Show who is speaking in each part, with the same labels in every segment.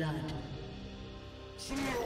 Speaker 1: Blood.
Speaker 2: Slow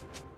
Speaker 2: down!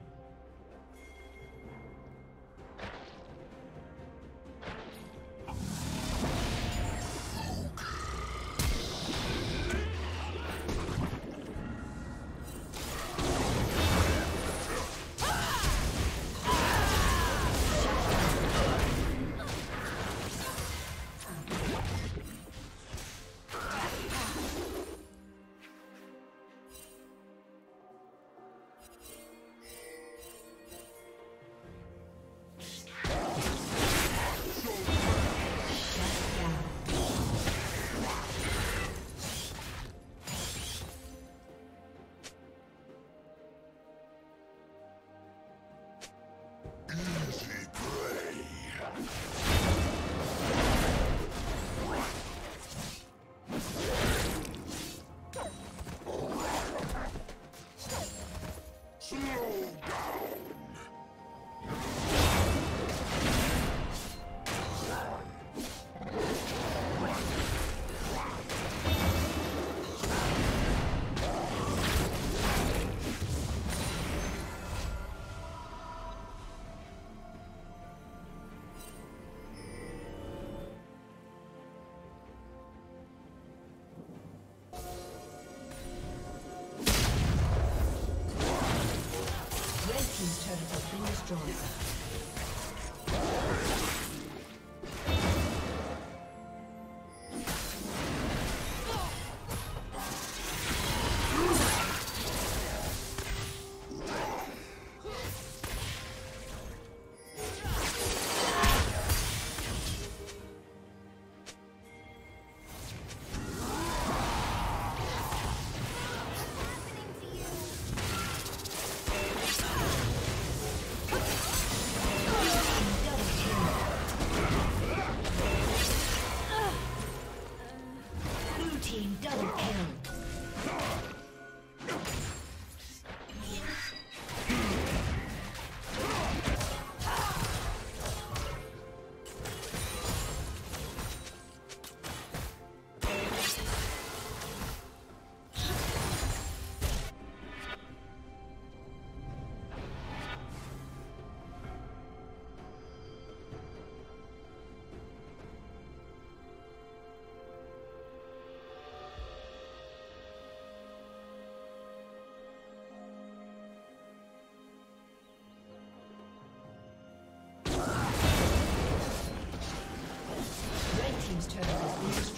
Speaker 1: Destroyed.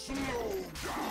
Speaker 2: Slow down!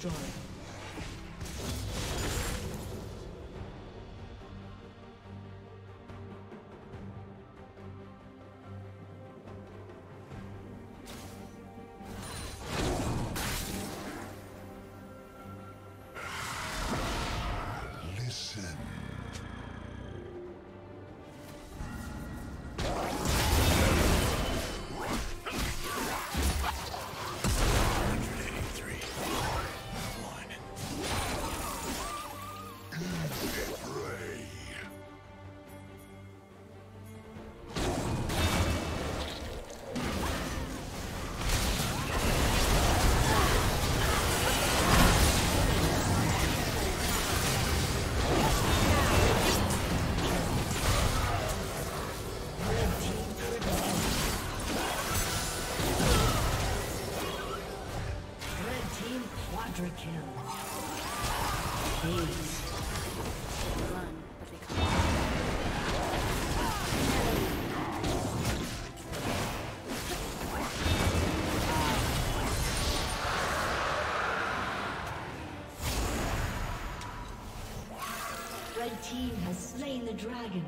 Speaker 1: Destroyed. Dragon.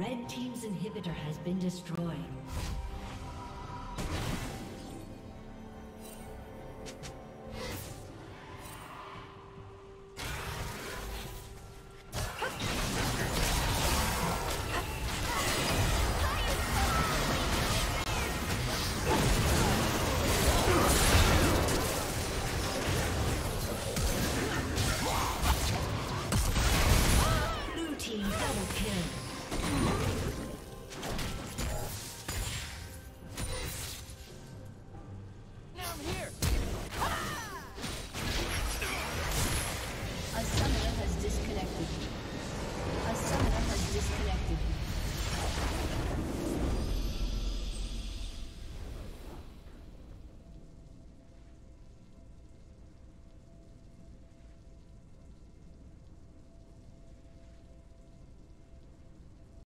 Speaker 1: Red Team's inhibitor has been destroyed.